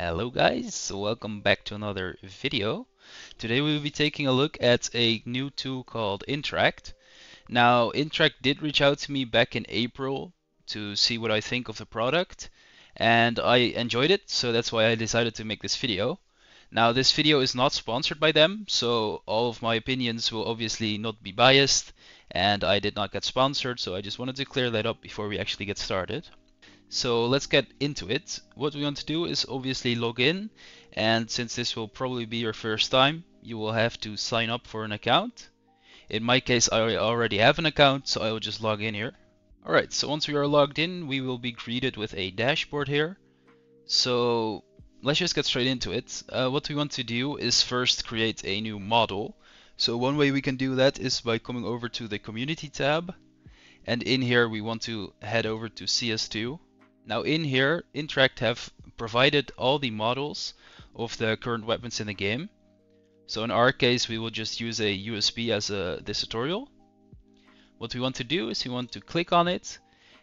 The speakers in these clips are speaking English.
Hello guys, welcome back to another video. Today we will be taking a look at a new tool called Intract. Now Intract did reach out to me back in April to see what I think of the product and I enjoyed it so that's why I decided to make this video. Now this video is not sponsored by them so all of my opinions will obviously not be biased and I did not get sponsored so I just wanted to clear that up before we actually get started. So let's get into it. What we want to do is obviously log in and since this will probably be your first time you will have to sign up for an account. In my case I already have an account so I will just log in here. Alright, so once we are logged in we will be greeted with a dashboard here. So let's just get straight into it. Uh, what we want to do is first create a new model. So one way we can do that is by coming over to the community tab and in here we want to head over to CS2 now in here, Intract have provided all the models of the current weapons in the game. So in our case, we will just use a USP as a, this tutorial. What we want to do is we want to click on it,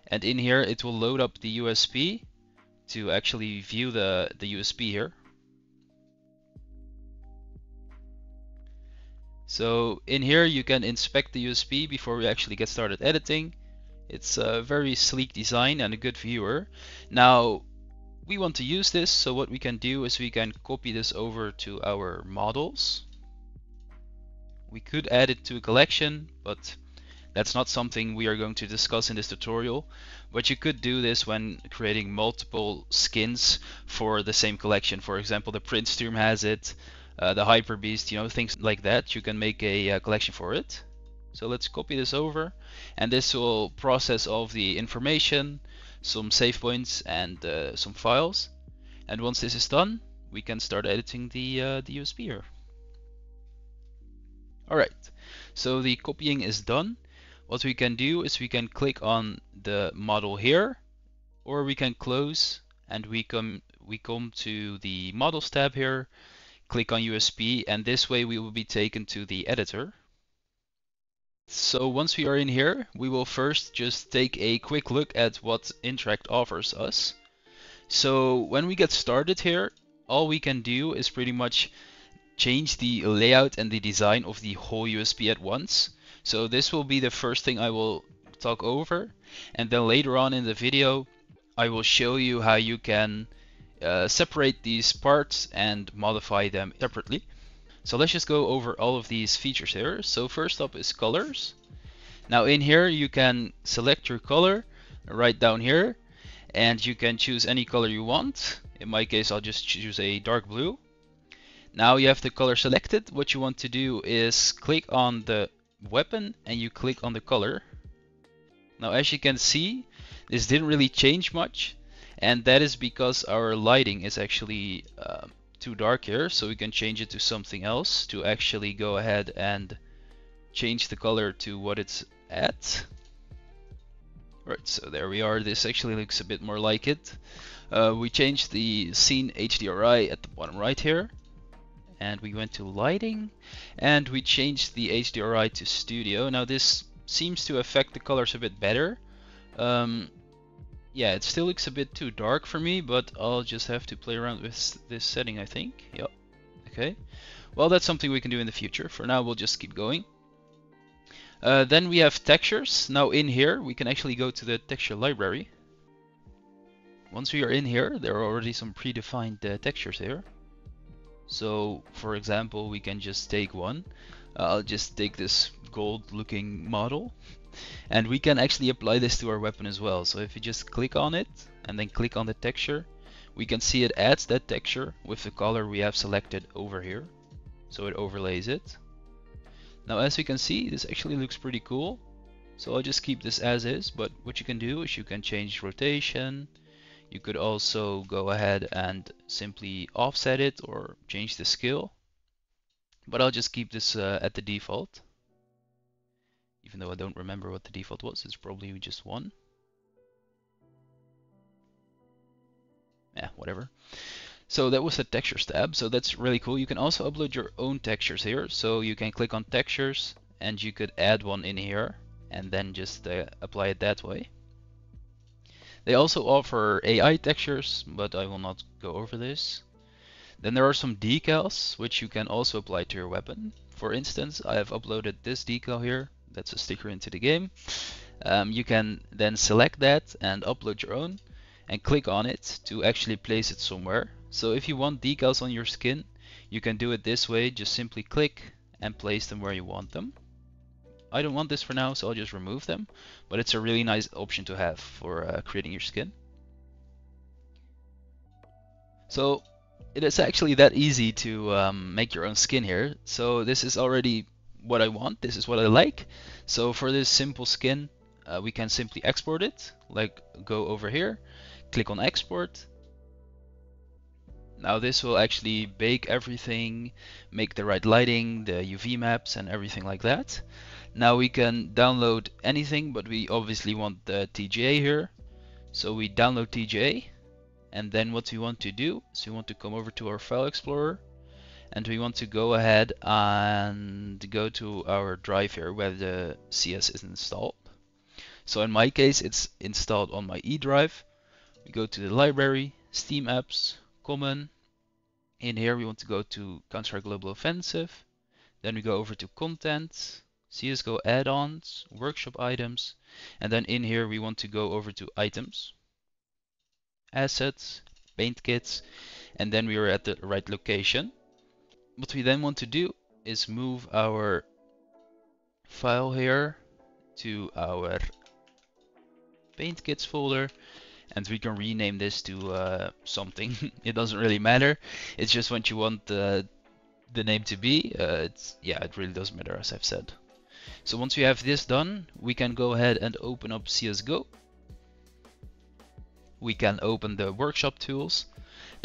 and in here it will load up the USP to actually view the, the USP here. So in here you can inspect the USP before we actually get started editing. It's a very sleek design and a good viewer. Now, we want to use this, so what we can do is we can copy this over to our models. We could add it to a collection, but that's not something we are going to discuss in this tutorial. But you could do this when creating multiple skins for the same collection. For example, the Printstream has it, uh, the Hyper Beast, you know, things like that. You can make a uh, collection for it. So let's copy this over and this will process all the information, some save points and uh, some files. And once this is done, we can start editing the, uh, the USP here. Alright, so the copying is done. What we can do is we can click on the model here, or we can close and we come we come to the models tab here, click on USP and this way we will be taken to the editor. So once we are in here, we will first just take a quick look at what Intract offers us. So when we get started here, all we can do is pretty much change the layout and the design of the whole USP at once. So this will be the first thing I will talk over and then later on in the video I will show you how you can uh, separate these parts and modify them separately. So let's just go over all of these features here. So first up is colors. Now in here you can select your color right down here and you can choose any color you want. In my case I'll just choose a dark blue. Now you have the color selected. What you want to do is click on the weapon and you click on the color. Now as you can see this didn't really change much and that is because our lighting is actually uh, too dark here so we can change it to something else to actually go ahead and change the color to what it's at. Right so there we are. This actually looks a bit more like it. Uh, we changed the scene HDRI at the bottom right here. And we went to lighting. And we changed the HDRI to studio. Now this seems to affect the colors a bit better. Um, yeah, it still looks a bit too dark for me, but I'll just have to play around with this setting, I think. Yep. Okay. Well, that's something we can do in the future. For now, we'll just keep going. Uh, then we have textures. Now in here, we can actually go to the texture library. Once we are in here, there are already some predefined uh, textures here. So, for example, we can just take one. Uh, I'll just take this gold looking model and we can actually apply this to our weapon as well. So if you just click on it and then click on the texture, we can see it adds that texture with the color we have selected over here. So it overlays it. Now as you can see, this actually looks pretty cool. So I'll just keep this as is, but what you can do is you can change rotation. You could also go ahead and simply offset it or change the scale. But I'll just keep this uh, at the default even though I don't remember what the default was, it's probably just one. Yeah, whatever. So that was the textures tab, so that's really cool. You can also upload your own textures here, so you can click on textures and you could add one in here and then just uh, apply it that way. They also offer AI textures, but I will not go over this. Then there are some decals, which you can also apply to your weapon. For instance, I have uploaded this decal here. That's a sticker into the game. Um, you can then select that and upload your own and click on it to actually place it somewhere. So if you want decals on your skin, you can do it this way. Just simply click and place them where you want them. I don't want this for now, so I'll just remove them. But it's a really nice option to have for uh, creating your skin. So it is actually that easy to um, make your own skin here. So this is already what I want. This is what I like. So for this simple skin, uh, we can simply export it. Like go over here, click on export. Now this will actually bake everything, make the right lighting, the UV maps and everything like that. Now we can download anything, but we obviously want the TGA here. So we download TGA, and then what we want to do is we want to come over to our file explorer, and we want to go ahead and go to our drive here where the CS is installed. So in my case, it's installed on my E drive. We go to the library, Steam apps, common. In here, we want to go to Counter-Strike Global Offensive. Then we go over to content, CSGO add-ons, workshop items, and then in here we want to go over to items, assets, paint kits, and then we are at the right location. What we then want to do is move our file here to our paint kits folder and we can rename this to uh, something. it doesn't really matter. It's just what you want uh, the name to be. Uh, it's yeah, it really doesn't matter as I've said. So once we have this done, we can go ahead and open up CSGO. We can open the workshop tools.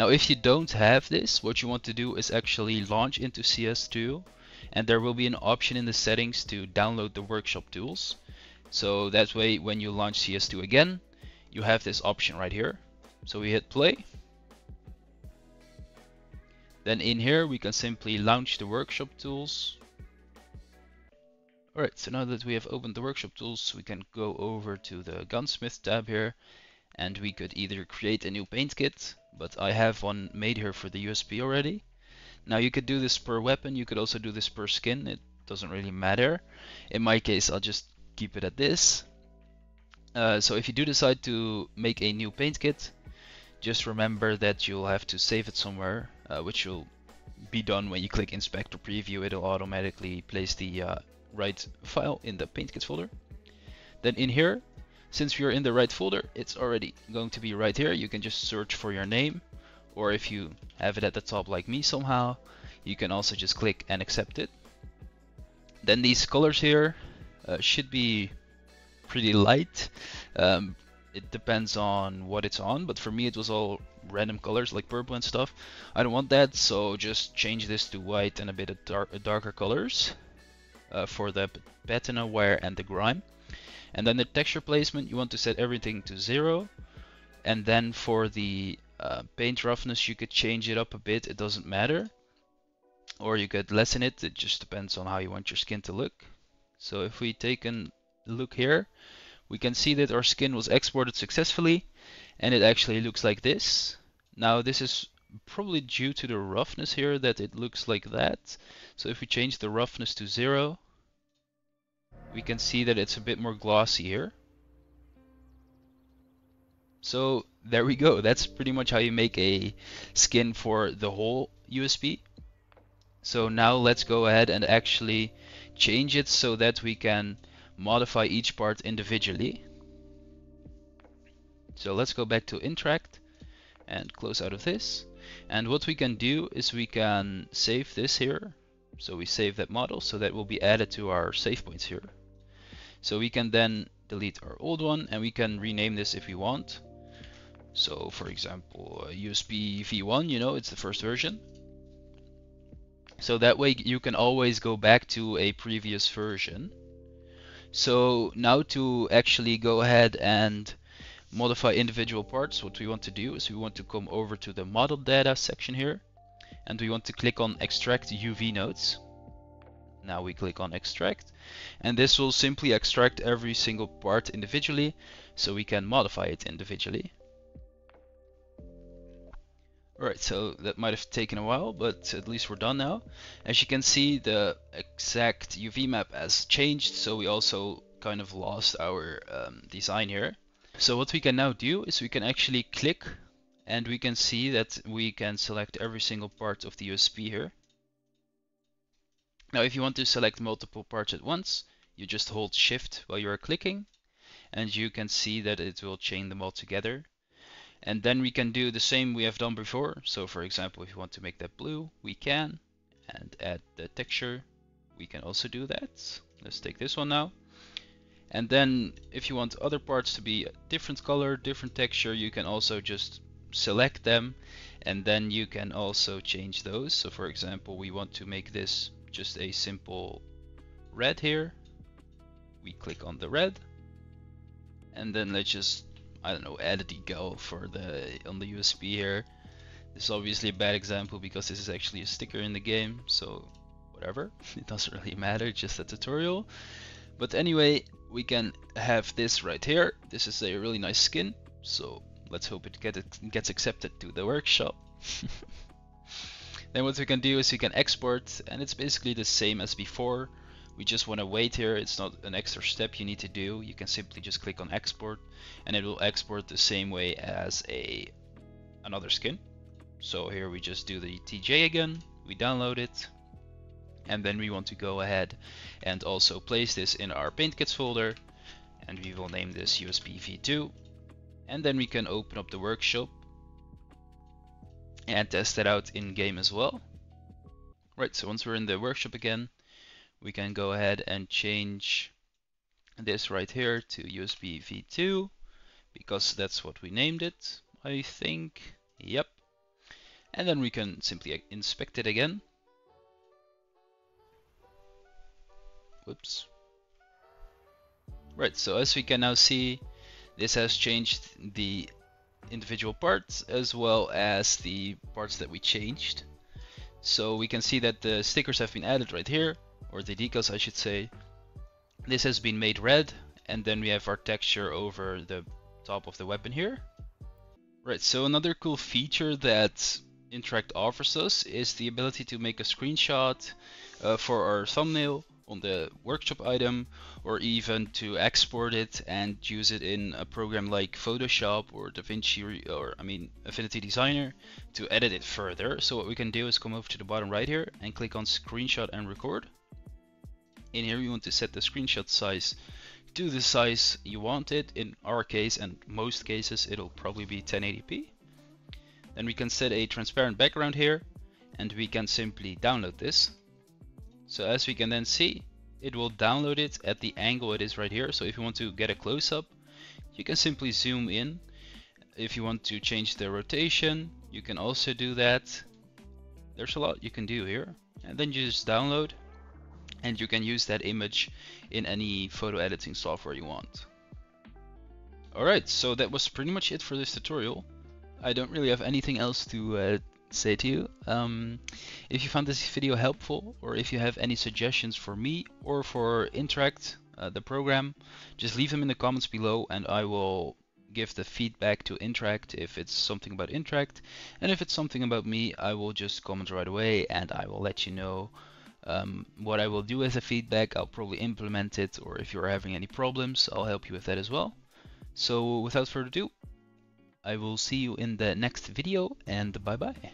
Now if you don't have this, what you want to do is actually launch into CS2 and there will be an option in the settings to download the workshop tools. So that way when you launch CS2 again, you have this option right here. So we hit play. Then in here we can simply launch the workshop tools Alright, so now that we have opened the workshop tools, we can go over to the gunsmith tab here and we could either create a new paint kit, but I have one made here for the USP already. Now you could do this per weapon, you could also do this per skin, it doesn't really matter. In my case, I'll just keep it at this. Uh, so if you do decide to make a new paint kit, just remember that you'll have to save it somewhere, uh, which will be done when you click inspect or preview, it'll automatically place the uh, right file in the paint kits folder. Then in here, since are in the right folder, it's already going to be right here. You can just search for your name, or if you have it at the top like me somehow, you can also just click and accept it. Then these colors here uh, should be pretty light. Um, it depends on what it's on, but for me it was all random colors like purple and stuff. I don't want that, so just change this to white and a bit of dark, darker colors uh, for the patina wear and the grime. And then the texture placement, you want to set everything to zero. And then for the uh, paint roughness, you could change it up a bit, it doesn't matter. Or you could lessen it, it just depends on how you want your skin to look. So if we take a look here, we can see that our skin was exported successfully and it actually looks like this. Now this is probably due to the roughness here that it looks like that. So if we change the roughness to zero, we can see that it's a bit more glossy here. So there we go. That's pretty much how you make a skin for the whole USP. So now let's go ahead and actually change it so that we can modify each part individually. So let's go back to Intract and close out of this. And what we can do is we can save this here. So we save that model, so that will be added to our save points here. So we can then delete our old one and we can rename this if we want. So for example, uh, USP V1, you know, it's the first version. So that way you can always go back to a previous version. So now to actually go ahead and modify individual parts, what we want to do is we want to come over to the model data section here and we want to click on extract UV nodes. Now we click on extract and this will simply extract every single part individually so we can modify it individually. Alright, so that might have taken a while, but at least we're done now. As you can see, the exact UV map has changed, so we also kind of lost our um, design here. So what we can now do is we can actually click and we can see that we can select every single part of the USP here. Now if you want to select multiple parts at once, you just hold shift while you are clicking and you can see that it will chain them all together and then we can do the same we have done before. So for example, if you want to make that blue, we can. And add the texture, we can also do that. Let's take this one now. And then if you want other parts to be a different color, different texture, you can also just select them and then you can also change those. So for example, we want to make this just a simple red here. We click on the red and then let's just I don't know, add a decal for the on the USP here. This is obviously a bad example because this is actually a sticker in the game, so whatever, it doesn't really matter, just a tutorial. But anyway, we can have this right here. This is a really nice skin, so let's hope it, get it gets accepted to the workshop. then what we can do is we can export, and it's basically the same as before. We just want to wait here, it's not an extra step you need to do. You can simply just click on export and it will export the same way as a another skin. So here we just do the TGA again, we download it, and then we want to go ahead and also place this in our paint kits folder and we will name this USP v2 and then we can open up the workshop and test it out in game as well. Right, so once we're in the workshop again, we can go ahead and change this right here to USP v2 because that's what we named it I think. Yep. And then we can simply inspect it again. Whoops. Right so as we can now see this has changed the individual parts as well as the parts that we changed so we can see that the stickers have been added right here or the decals I should say. This has been made red and then we have our texture over the top of the weapon here. Right, so another cool feature that Intract offers us is the ability to make a screenshot uh, for our thumbnail on the workshop item or even to export it and use it in a program like Photoshop or DaVinci or I mean Affinity Designer to edit it further. So what we can do is come over to the bottom right here and click on screenshot and record in here you want to set the screenshot size to the size you want it. In our case and most cases it'll probably be 1080p. Then we can set a transparent background here and we can simply download this. So as we can then see, it will download it at the angle it is right here. So if you want to get a close-up, you can simply zoom in. If you want to change the rotation, you can also do that. There's a lot you can do here. And then you just download and you can use that image in any photo editing software you want. Alright, so that was pretty much it for this tutorial. I don't really have anything else to uh, say to you. Um, if you found this video helpful or if you have any suggestions for me or for Intract, uh, the program, just leave them in the comments below and I will give the feedback to Intract if it's something about Intract and if it's something about me I will just comment right away and I will let you know um, what I will do as a feedback, I'll probably implement it, or if you're having any problems, I'll help you with that as well. So without further ado, I will see you in the next video, and bye bye.